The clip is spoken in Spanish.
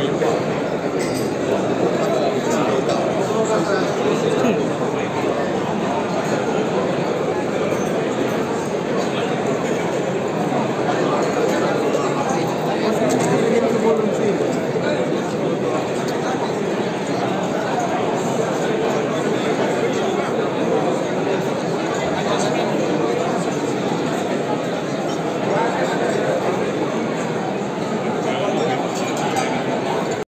cuenta.